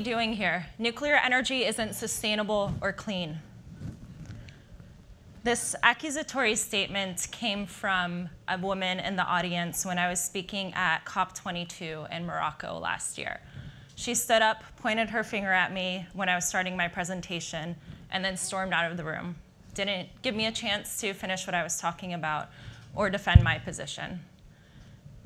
Doing here? Nuclear energy isn't sustainable or clean. This accusatory statement came from a woman in the audience when I was speaking at COP22 in Morocco last year. She stood up, pointed her finger at me when I was starting my presentation, and then stormed out of the room. Didn't give me a chance to finish what I was talking about or defend my position.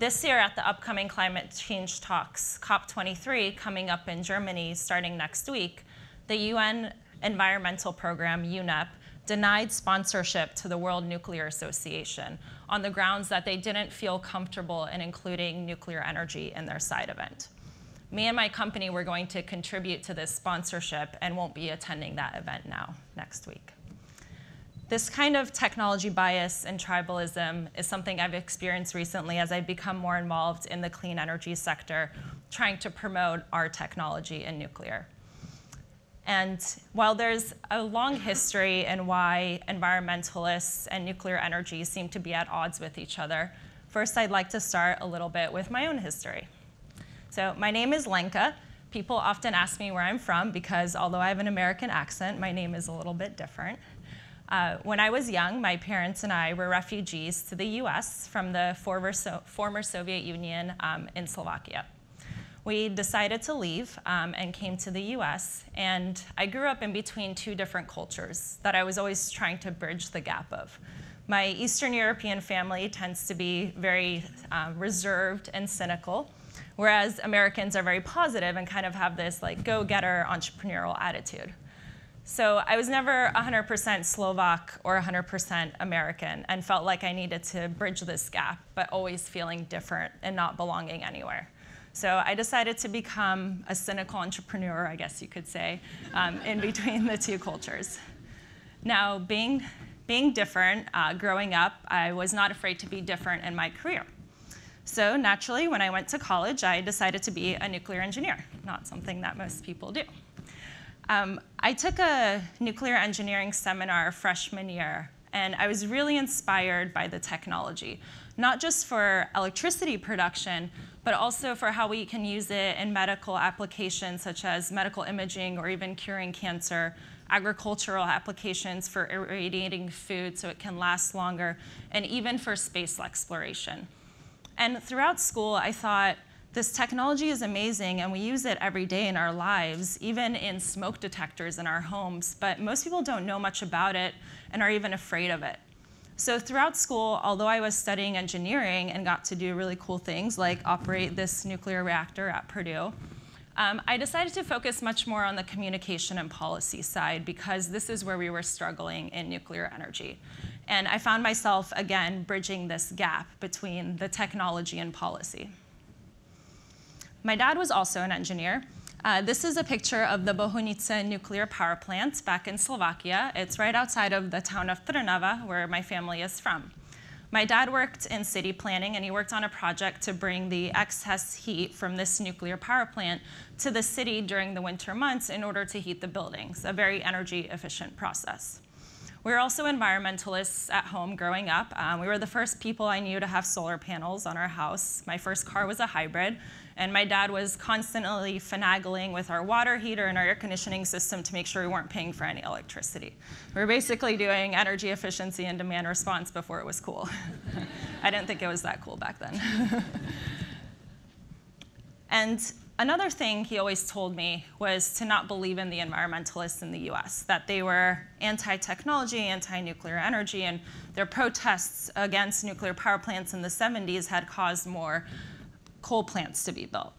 This year at the upcoming climate change talks, COP23, coming up in Germany starting next week, the UN environmental program, UNEP, denied sponsorship to the World Nuclear Association on the grounds that they didn't feel comfortable in including nuclear energy in their side event. Me and my company were going to contribute to this sponsorship and won't be attending that event now next week. This kind of technology bias and tribalism is something I've experienced recently as I've become more involved in the clean energy sector, trying to promote our technology in nuclear. And while there's a long history in why environmentalists and nuclear energy seem to be at odds with each other, first I'd like to start a little bit with my own history. So my name is Lenka. People often ask me where I'm from because although I have an American accent, my name is a little bit different. Uh, when I was young, my parents and I were refugees to the US from the former, so former Soviet Union um, in Slovakia. We decided to leave um, and came to the US, and I grew up in between two different cultures that I was always trying to bridge the gap of. My Eastern European family tends to be very uh, reserved and cynical, whereas Americans are very positive and kind of have this like go-getter entrepreneurial attitude. So I was never 100% Slovak or 100% American and felt like I needed to bridge this gap, but always feeling different and not belonging anywhere. So I decided to become a cynical entrepreneur, I guess you could say, um, in between the two cultures. Now, being, being different, uh, growing up, I was not afraid to be different in my career. So naturally, when I went to college, I decided to be a nuclear engineer, not something that most people do. Um, I took a nuclear engineering seminar freshman year, and I was really inspired by the technology, not just for electricity production, but also for how we can use it in medical applications such as medical imaging or even curing cancer, agricultural applications for irradiating food so it can last longer, and even for space exploration. And throughout school, I thought, this technology is amazing and we use it every day in our lives, even in smoke detectors in our homes, but most people don't know much about it and are even afraid of it. So throughout school, although I was studying engineering and got to do really cool things like operate this nuclear reactor at Purdue, um, I decided to focus much more on the communication and policy side because this is where we were struggling in nuclear energy. And I found myself, again, bridging this gap between the technology and policy. My dad was also an engineer. Uh, this is a picture of the Bohunice nuclear power plant back in Slovakia. It's right outside of the town of Trnava, where my family is from. My dad worked in city planning, and he worked on a project to bring the excess heat from this nuclear power plant to the city during the winter months in order to heat the buildings, a very energy efficient process. We were also environmentalists at home growing up. Um, we were the first people I knew to have solar panels on our house. My first car was a hybrid, and my dad was constantly finagling with our water heater and our air conditioning system to make sure we weren't paying for any electricity. We were basically doing energy efficiency and demand response before it was cool. I didn't think it was that cool back then. and another thing he always told me was to not believe in the environmentalists in the US, that they were anti technology, anti nuclear energy, and their protests against nuclear power plants in the 70s had caused more coal plants to be built.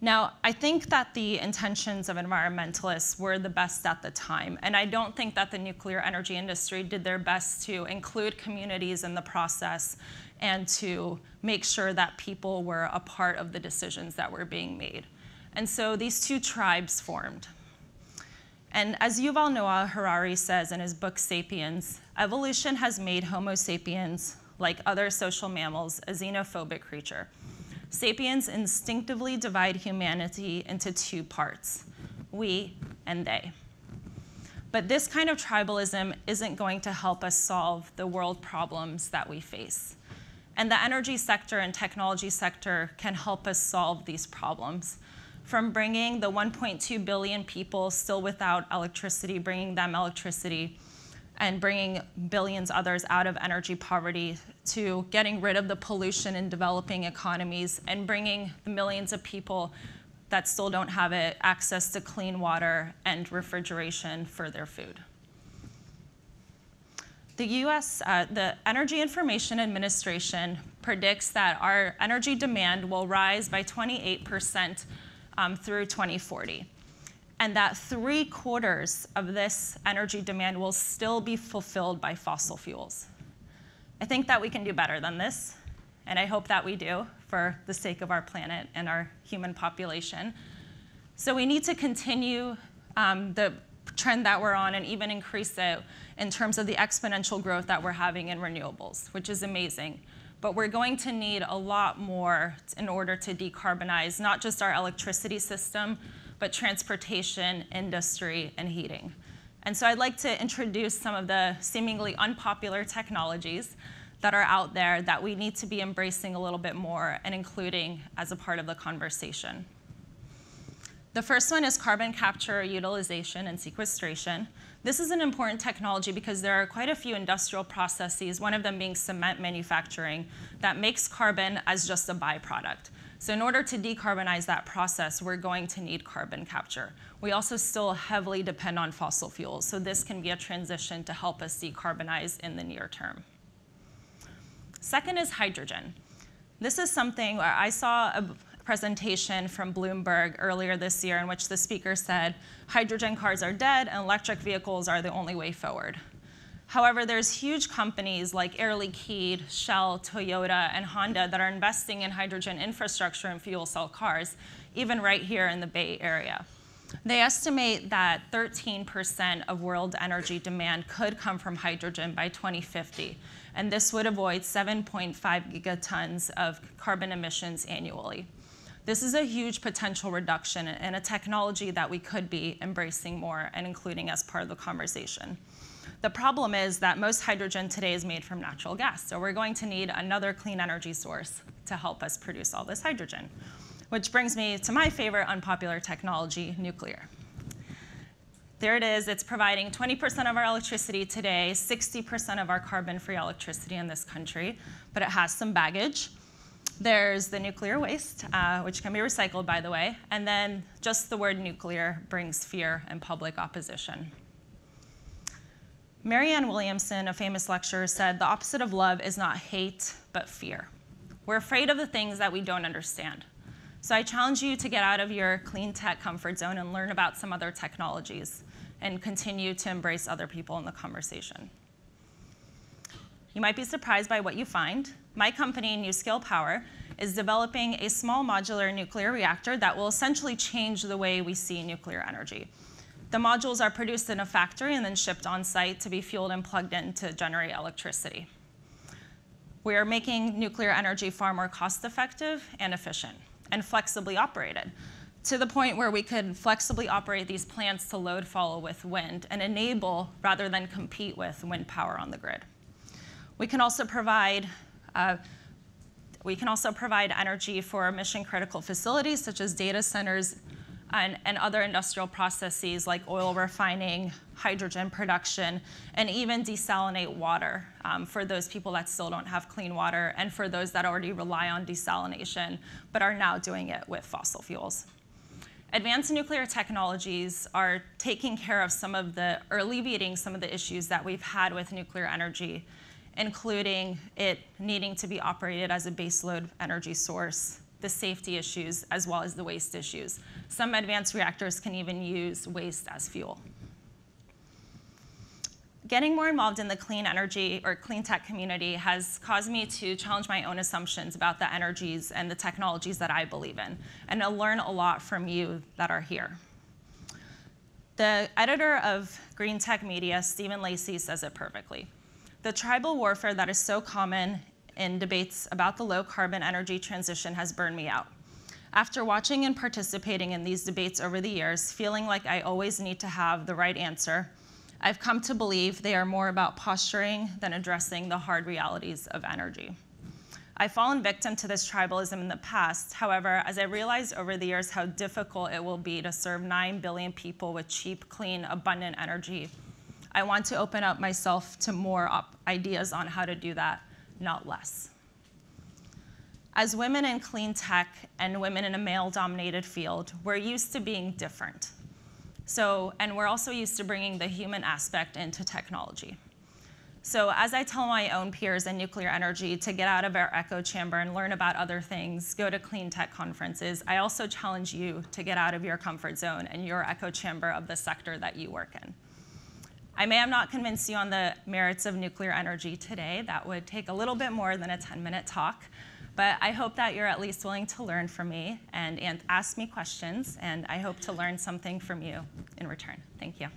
Now, I think that the intentions of environmentalists were the best at the time, and I don't think that the nuclear energy industry did their best to include communities in the process and to make sure that people were a part of the decisions that were being made. And so these two tribes formed. And as Yuval Noah Harari says in his book Sapiens, evolution has made Homo sapiens, like other social mammals, a xenophobic creature sapiens instinctively divide humanity into two parts we and they. But this kind of tribalism isn't going to help us solve the world problems that we face. And the energy sector and technology sector can help us solve these problems. from bringing the 1.2 billion people still without electricity, bringing them electricity, and bringing billions others out of energy poverty, to getting rid of the pollution in developing economies, and bringing the millions of people that still don't have it access to clean water and refrigeration for their food. The US, uh, the Energy Information Administration predicts that our energy demand will rise by 28% um, through 2040. And that three quarters of this energy demand will still be fulfilled by fossil fuels. I think that we can do better than this, and I hope that we do for the sake of our planet and our human population. So we need to continue um, the trend that we're on and even increase it in terms of the exponential growth that we're having in renewables, which is amazing but we're going to need a lot more in order to decarbonize not just our electricity system, but transportation, industry, and heating. And so I'd like to introduce some of the seemingly unpopular technologies that are out there that we need to be embracing a little bit more and including as a part of the conversation. The first one is carbon capture, utilization, and sequestration. This is an important technology because there are quite a few industrial processes, one of them being cement manufacturing, that makes carbon as just a byproduct. So in order to decarbonize that process, we're going to need carbon capture. We also still heavily depend on fossil fuels, so this can be a transition to help us decarbonize in the near term. Second is hydrogen. This is something where I saw a, presentation from Bloomberg earlier this year in which the speaker said hydrogen cars are dead and electric vehicles are the only way forward. However, there's huge companies like Air Liquide, Shell, Toyota, and Honda that are investing in hydrogen infrastructure and fuel cell cars, even right here in the Bay Area. They estimate that 13% of world energy demand could come from hydrogen by 2050, and this would avoid 7.5 gigatons of carbon emissions annually. This is a huge potential reduction and a technology that we could be embracing more and including as part of the conversation. The problem is that most hydrogen today is made from natural gas, so we're going to need another clean energy source to help us produce all this hydrogen. Which brings me to my favorite unpopular technology, nuclear. There it is, it's providing 20% of our electricity today, 60% of our carbon-free electricity in this country, but it has some baggage. There's the nuclear waste, uh, which can be recycled, by the way, and then just the word nuclear brings fear and public opposition. Marianne Williamson, a famous lecturer, said the opposite of love is not hate, but fear. We're afraid of the things that we don't understand. So I challenge you to get out of your clean tech comfort zone and learn about some other technologies and continue to embrace other people in the conversation. You might be surprised by what you find. My company, NuScale Power, is developing a small modular nuclear reactor that will essentially change the way we see nuclear energy. The modules are produced in a factory and then shipped on site to be fueled and plugged in to generate electricity. We are making nuclear energy far more cost effective and efficient and flexibly operated to the point where we could flexibly operate these plants to load follow with wind and enable rather than compete with wind power on the grid. We can also provide uh, we can also provide energy for mission critical facilities such as data centers and, and, other industrial processes like oil refining, hydrogen production, and even desalinate water um, for those people that still don't have clean water and for those that already rely on desalination but are now doing it with fossil fuels. Advanced nuclear technologies are taking care of some of the, or alleviating some of the issues that we've had with nuclear energy including it needing to be operated as a baseload energy source, the safety issues, as well as the waste issues. Some advanced reactors can even use waste as fuel. Getting more involved in the clean energy or clean tech community has caused me to challenge my own assumptions about the energies and the technologies that I believe in, and to learn a lot from you that are here. The editor of Green Tech Media, Stephen Lacey, says it perfectly. The tribal warfare that is so common in debates about the low carbon energy transition has burned me out. After watching and participating in these debates over the years, feeling like I always need to have the right answer, I've come to believe they are more about posturing than addressing the hard realities of energy. I've fallen victim to this tribalism in the past. However, as I realized over the years how difficult it will be to serve 9 billion people with cheap, clean, abundant energy, I want to open up myself to more ideas on how to do that, not less. As women in clean tech and women in a male dominated field, we're used to being different. So, and we're also used to bringing the human aspect into technology. So as I tell my own peers in nuclear energy to get out of our echo chamber and learn about other things, go to clean tech conferences, I also challenge you to get out of your comfort zone and your echo chamber of the sector that you work in. I may have not convinced you on the merits of nuclear energy today. That would take a little bit more than a 10-minute talk. But I hope that you're at least willing to learn from me and, and ask me questions, and I hope to learn something from you in return. Thank you.